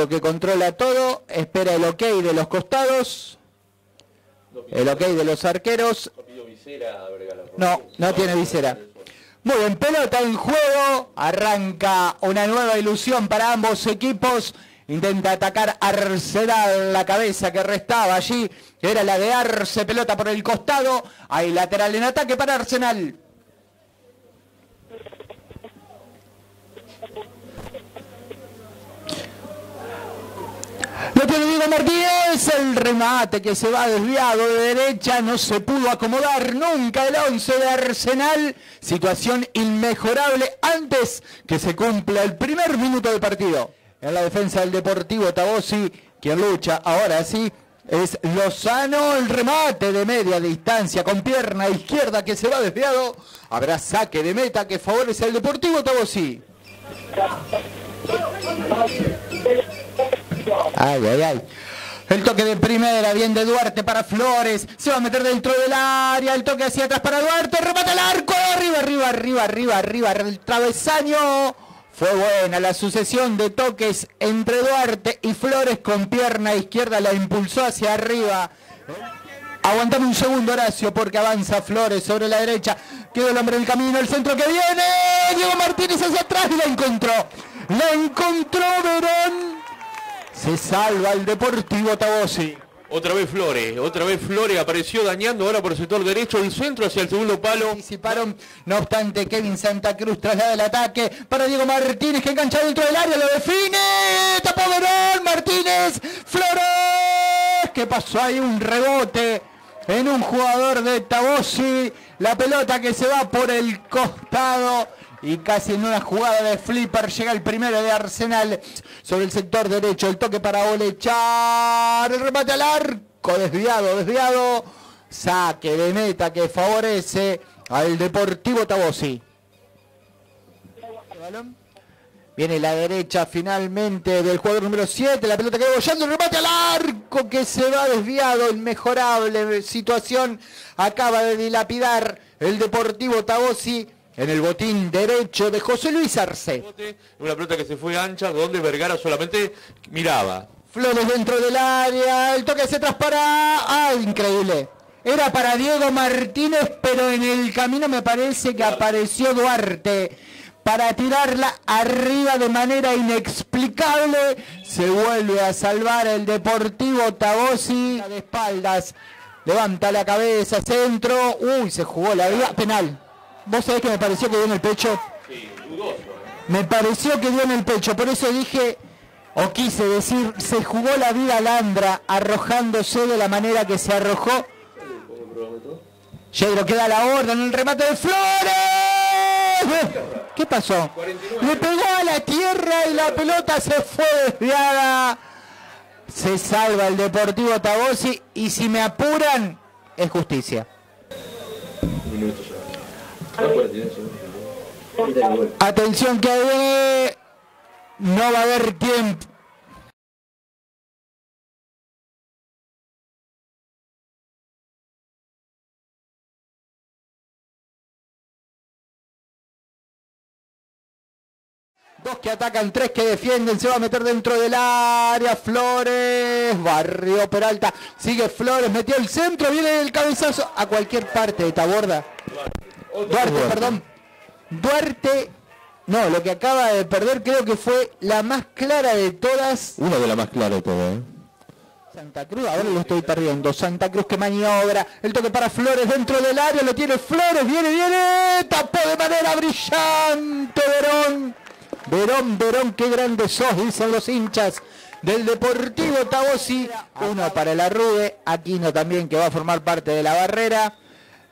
Yedro que controla todo, espera el ok de los costados, el ok de los arqueros. No, no tiene visera. Muy bien, pelota en juego, arranca una nueva ilusión para ambos equipos. Intenta atacar Arsenal la cabeza que restaba allí. Era la de Arce, pelota por el costado. Hay lateral en ataque para Arsenal. Lo tiene Diego Martínez, el remate que se va desviado de derecha, no se pudo acomodar nunca el 11 de Arsenal. Situación inmejorable antes que se cumpla el primer minuto de partido. En la defensa del Deportivo Tabosi, quien lucha ahora sí, es Lozano, el remate de media distancia con pierna izquierda que se va desviado. Habrá saque de meta que favorece al Deportivo Tabosi. Ay, ay, ay. El toque de primera, bien de Duarte para Flores. Se va a meter dentro del área. El toque hacia atrás para Duarte. Remata el arco. Arriba, arriba, arriba, arriba, arriba. El travesaño. Fue buena la sucesión de toques entre Duarte y Flores con pierna izquierda. La impulsó hacia arriba. Aguantame un segundo, Horacio, porque avanza Flores sobre la derecha. Quedó el hombre en el camino. El centro que viene. Diego Martínez hacia atrás y la encontró. La encontró Verón. Se salva el Deportivo Tabosi. Otra vez Flores, otra vez Flores apareció dañando ahora por el sector derecho, el centro hacia el segundo palo. Participaron, no obstante, Kevin Santa Cruz traslada el ataque para Diego Martínez que engancha dentro del área, lo define, tapó Verón, Martínez, Flores, ¿qué pasó ahí? Un rebote en un jugador de Tabosi, la pelota que se va por el costado y casi en una jugada de flipper llega el primero de Arsenal sobre el sector derecho. El toque para Olechar. El remate al arco. Desviado, desviado. Saque de meta que favorece al Deportivo Tabosi. Viene la derecha finalmente del jugador número 7. La pelota que va bollando. El remate al arco que se va desviado. Inmejorable situación. Acaba de dilapidar el Deportivo Tabosi en el botín derecho de José Luis Arce. Una pelota que se fue ancha, donde Vergara solamente miraba. Flores dentro del área, el toque se traspara. ¡Ah, increíble! Era para Diego Martínez, pero en el camino me parece que apareció Duarte para tirarla arriba de manera inexplicable. Se vuelve a salvar el Deportivo Tabosi de espaldas. Levanta la cabeza, centro. Uy, se jugó la vida penal. Vos sabés que me pareció que dio en el pecho. Sí, dudoso. Me pareció que dio en el pecho, por eso dije, o quise decir, se jugó la vida a Landra arrojándose de la manera que se arrojó. Yedro queda la orden, el remate de Flores. ¿Qué pasó? Le pegó a la tierra y la pelota se fue desviada. Se salva el Deportivo Tabosi y si me apuran, es justicia. Atención que no va a haber tiempo. Dos que atacan, tres que defienden, se va a meter dentro del área, Flores, barrio Peralta, sigue Flores, metió el centro, viene el cabezazo a cualquier parte de Taborda. Duarte, perdón. Duarte, no, lo que acaba de perder creo que fue la más clara de todas. Una de las más claras de todas, ¿eh? Santa Cruz, ahora lo estoy perdiendo. Santa Cruz que maniobra. El toque para Flores dentro del área, lo tiene Flores, viene, viene. Tapó de manera brillante Verón. Verón, Verón, qué grande sos, dicen los hinchas del Deportivo Tabosi. Uno para la Rude, Aquino también que va a formar parte de la barrera.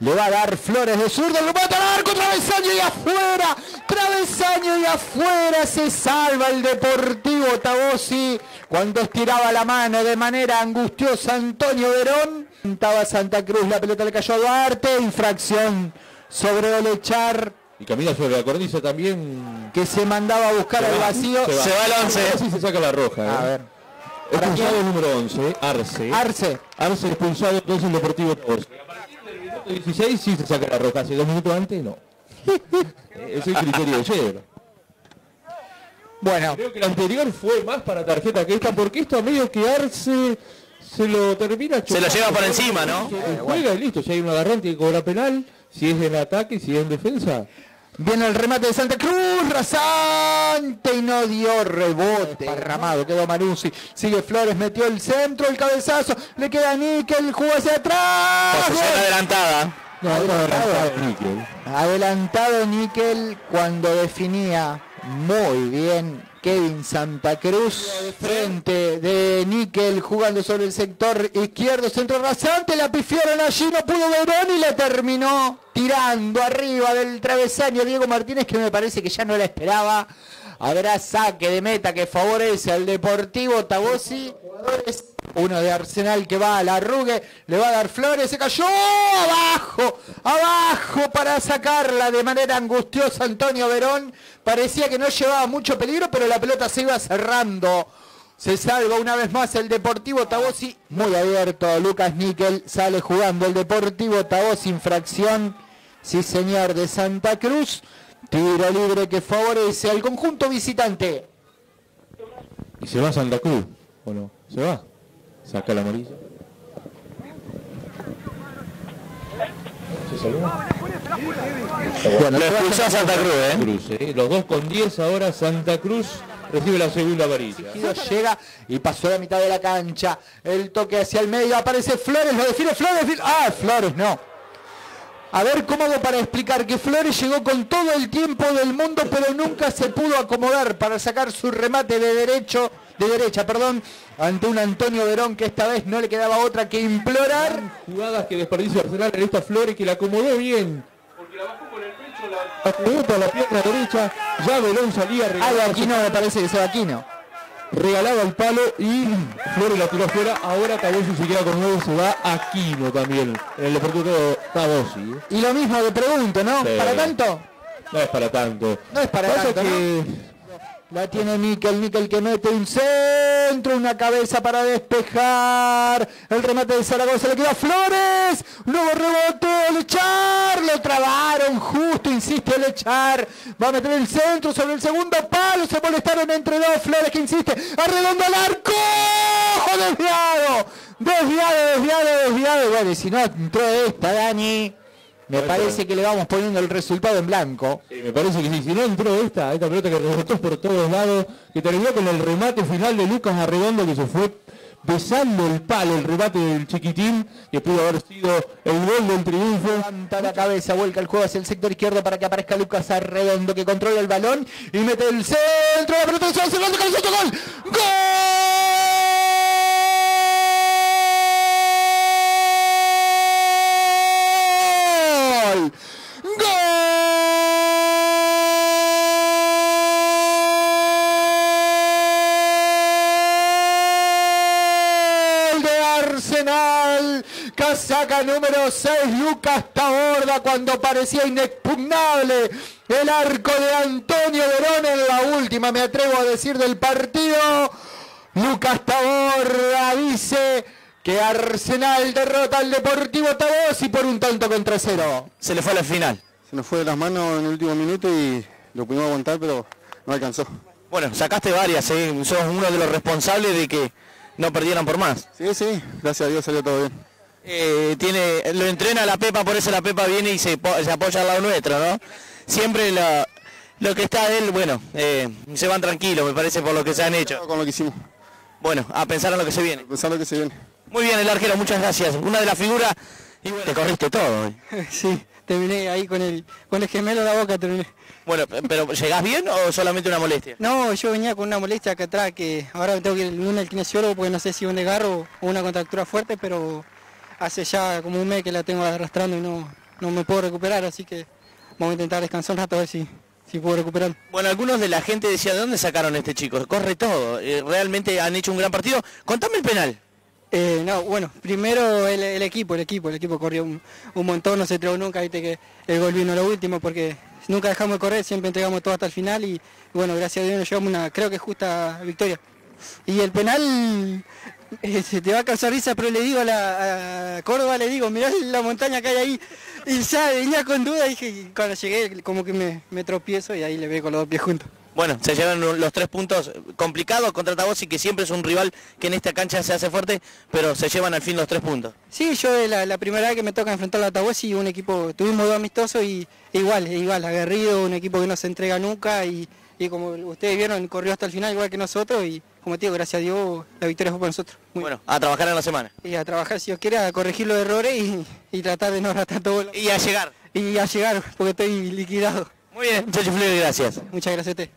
Le va a dar Flores de zurdo, lo mata al arco, travesaño y afuera, travesaño y afuera, se salva el Deportivo Tabosi cuando estiraba la mano de manera angustiosa Antonio Verón. Estaba Santa Cruz, la pelota le cayó a Duarte, infracción sobre Olechar. Y camina sobre la cornisa también. Que se mandaba a buscar al vacío. Se va, el 11. Así se saca la roja. A ¿eh? ver. Expulsado el número 11, Arce. Arce. Arce expulsado entonces el Deportivo Tabosi. 16 sí se saca la roja, hace dos minutos antes no. es el criterio de Yedro. Bueno, Creo que el anterior fue más para tarjeta que esta, porque esto a medio que Arce se lo termina Se lo chocando. lleva por encima, ¿no? Se Juega y listo, si hay un agarrón tiene que cobrar penal, si es en ataque, si es en defensa. Viene el remate de Santa Cruz, rasante y no dio rebote. Parramado, quedó Maruzzi. Sigue Flores, metió el centro, el cabezazo. Le queda Níquel, jugó hacia atrás. Posición adelantada. No, era adelantado Níquel. Adelantado Níquel cuando definía muy bien Kevin Santa Cruz frente de Níquel jugando sobre el sector izquierdo, centro rasante, la pifiaron allí, no pudo Verón y la terminó tirando arriba del travesaño Diego Martínez que me parece que ya no la esperaba. Habrá saque de meta que favorece al Deportivo Tabosi. Jugadores, Uno de Arsenal que va a la Rugue, le va a dar Flores, se cayó abajo, abajo para sacarla de manera angustiosa Antonio Verón. Parecía que no llevaba mucho peligro, pero la pelota se iba cerrando. Se salva una vez más el Deportivo Tabosi, muy abierto. Lucas Níquel sale jugando el Deportivo Tabosi, infracción, sí señor, de Santa Cruz. Tiro libre que favorece al conjunto visitante. ¿Y se va Santa Cruz? ¿O no? ¿Se va? Saca la amarilla. ¿Se salió? Bueno, Lo expulsó a Santa Cruz, ¿eh? Cruz, ¿eh? Los dos con 10 ahora, Santa Cruz recibe la segunda amarilla. llega y pasó la mitad de la cancha. El toque hacia el medio, aparece Flores, lo define Flores. Ah, Flores, no. A ver cómo hago para explicar que Flores llegó con todo el tiempo del mundo, pero nunca se pudo acomodar para sacar su remate de derecho, de derecha, perdón, ante un Antonio Verón que esta vez no le quedaba otra que implorar. Jugadas que desperdició Arsenal en esta Flores que la acomodó bien. Porque la bajó con el pecho, la para la pierna derecha. Ya Belón salía Algo regalaba, aquí no me parece que sea Aquino. Regalaba el palo y Flores la tiró afuera. Ahora Tabosi se queda con nueve, se va Aquino también. En el Deportivo Tabosi. Y lo mismo le pregunto, ¿no? Sí. ¿Para tanto? No es para tanto. No es para Pasa tanto, ¿no? La tiene Níquel, Níquel que mete un centro, una cabeza para despejar. El remate de Zaragoza le queda Flores. Nuevo rebote, Lechar. Lo trabaron justo, insiste Lechar. Va a meter el centro sobre el segundo palo. Se molestaron entre dos. Flores que insiste. Arredondo el arco. Desviado. Desviado, desviado, desviado. Bueno, y si no entró esta, Dani. Me parece que le vamos poniendo el resultado en blanco. Sí, me parece que sí. Si no entró esta, esta pelota que rebotó por todos lados, que terminó con el remate final de Lucas Arredondo que se fue besando el palo, el remate del chiquitín, que pudo haber sido el gol del triunfo. Levanta la cabeza, vuelca el juego hacia el sector izquierdo para que aparezca Lucas Arredondo que controla el balón y mete el centro, la pelota se va cerrando, cabezazo, gol. ¡Gol! Casaca número 6, Lucas Taborda cuando parecía inexpugnable el arco de Antonio Verón en la última, me atrevo a decir, del partido. Lucas Taborda dice que Arsenal derrota al Deportivo Tabosi por un tanto contra cero. Se le fue a la final. Se nos fue de las manos en el último minuto y lo pudimos aguantar, pero no alcanzó. Bueno, sacaste varias, ¿eh? Sos uno de los responsables de que no perdieran por más. Sí, sí, gracias a Dios salió todo bien. Eh, tiene, lo entrena la Pepa, por eso la Pepa viene y se, po- se apoya al lado nuestro, ¿no? Siempre la- lo que está de él, bueno, eh, se van tranquilos, me parece, por lo que se han hecho. Con lo que hicimos, Bueno, a pensar en lo que se viene. pensar lo que se viene. Muy bien, el arquero, muchas gracias. Una de las figuras, y bueno, te corriste todo. ¿eh? Sí, terminé ahí con el, con el gemelo de la boca, terminé. Bueno, pero ¿llegás bien o solamente una molestia? No, yo venía con una molestia acá atrás que ahora tengo que ir al kinesiólogo porque no sé si un desgarro o una contractura fuerte, pero hace ya como un mes que la tengo arrastrando y no, no me puedo recuperar, así que vamos a intentar descansar un rato a ver si, si puedo recuperar. Bueno, algunos de la gente decía, ¿de dónde sacaron a este chico? Corre todo. Eh, realmente han hecho un gran partido. Contame el penal. Eh, no, bueno, primero el, el equipo, el equipo, el equipo corrió un, un montón, no se entregó nunca, viste que el gol vino lo último porque nunca dejamos de correr, siempre entregamos todo hasta el final y bueno, gracias a Dios nos llevamos una, creo que justa victoria. Y el penal se te va a causar risa, pero le digo a, la, a Córdoba, le digo, mirá la montaña que hay ahí, y ya venía con duda, dije, y cuando llegué como que me, me tropiezo y ahí le ve con los dos pies juntos. bueno, se llevan los tres puntos complicados contra Tabossi, que siempre es un rival que en esta cancha se hace fuerte, pero se llevan al fin los tres puntos. Sí, yo es la, la primera vez que me toca enfrentar a Tabossi, un equipo, tuvimos dos amistosos y igual, igual, aguerrido, un equipo que no se entrega nunca y, y como ustedes vieron, corrió hasta el final igual que nosotros y como te digo, gracias a Dios, la victoria fue para nosotros. Muy Bueno, a trabajar en la semana. Y a trabajar, si Dios quiere, a corregir los errores y, y tratar de no ratar todo. lo- Y a llegar. Y a llegar, porque estoy liquidado. Muy bien, muchachos gracias. Muchas gracias a usted.